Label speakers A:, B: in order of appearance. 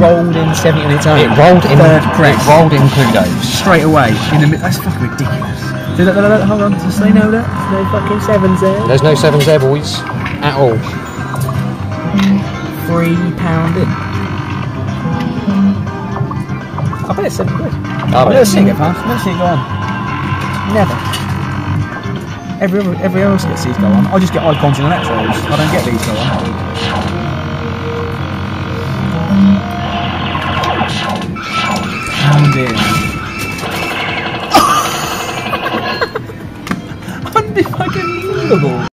A: rolled in 70 on its own. It rolled in. Third It rolled
B: in Cluedo.
A: straight away in the mid. That's fucking ridiculous. Did that, that, that, hold on, does they know that? No fucking sevens there.
B: There's no sevens there, boys, at all. Mm,
A: three pound in. I bet it's seven quid.
B: I've never seen it past.
A: Never seen it go on. Never. Every other, every else gets these go on. I just get icons and electros. I don't get these go on. ねえな。なんで負けるんだろう